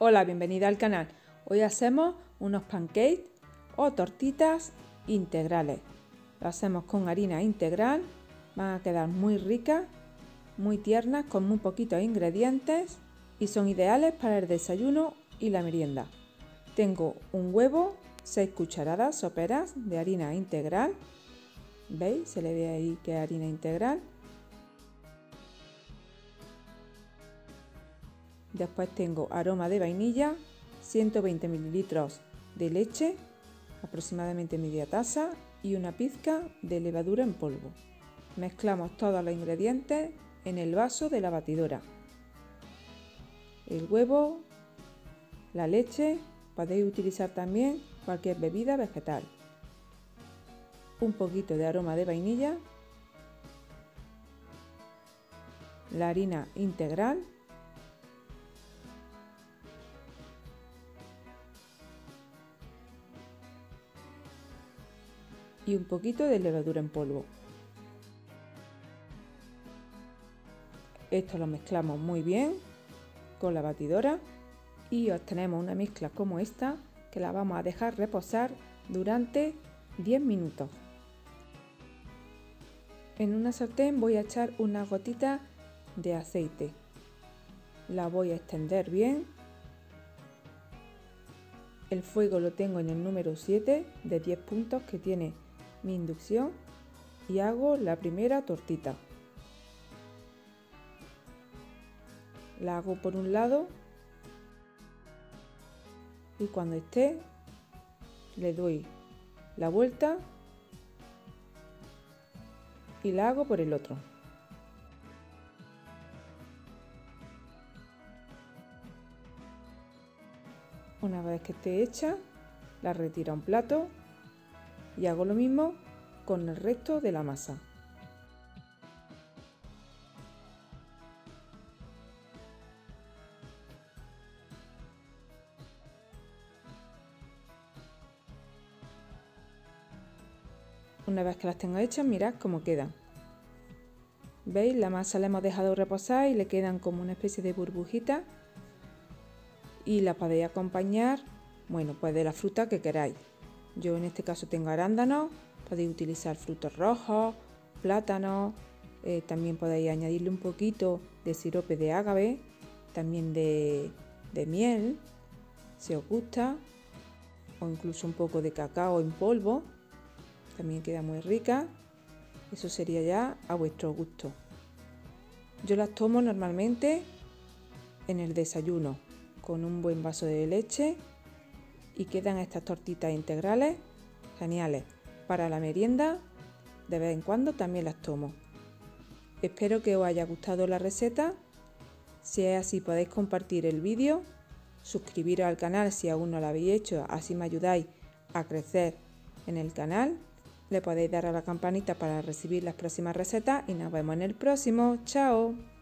Hola, bienvenida al canal. Hoy hacemos unos pancakes o tortitas integrales. Lo hacemos con harina integral. Van a quedar muy ricas, muy tiernas, con muy poquitos ingredientes y son ideales para el desayuno y la merienda. Tengo un huevo, 6 cucharadas soperas de harina integral. ¿Veis? Se le ve ahí que harina integral. Después tengo aroma de vainilla, 120 mililitros de leche, aproximadamente media taza y una pizca de levadura en polvo. Mezclamos todos los ingredientes en el vaso de la batidora. El huevo, la leche, podéis utilizar también cualquier bebida vegetal. Un poquito de aroma de vainilla, la harina integral y un poquito de levadura en polvo. Esto lo mezclamos muy bien con la batidora y obtenemos una mezcla como esta que la vamos a dejar reposar durante 10 minutos. En una sartén voy a echar una gotita de aceite. La voy a extender bien. El fuego lo tengo en el número 7 de 10 puntos que tiene mi inducción y hago la primera tortita. La hago por un lado y cuando esté le doy la vuelta y la hago por el otro. Una vez que esté hecha, la retiro a un plato y hago lo mismo con el resto de la masa. Una vez que las tengo hechas, mirad cómo quedan. ¿Veis? La masa la hemos dejado reposar y le quedan como una especie de burbujita. Y la podéis acompañar, bueno, pues de la fruta que queráis. Yo en este caso tengo arándanos, podéis utilizar frutos rojos, plátanos, eh, también podéis añadirle un poquito de sirope de ágave, también de, de miel, si os gusta, o incluso un poco de cacao en polvo, también queda muy rica. Eso sería ya a vuestro gusto. Yo las tomo normalmente en el desayuno con un buen vaso de leche y quedan estas tortitas integrales geniales. Para la merienda, de vez en cuando también las tomo. Espero que os haya gustado la receta. Si es así, podéis compartir el vídeo, suscribiros al canal si aún no lo habéis hecho, así me ayudáis a crecer en el canal. Le podéis dar a la campanita para recibir las próximas recetas y nos vemos en el próximo. ¡Chao!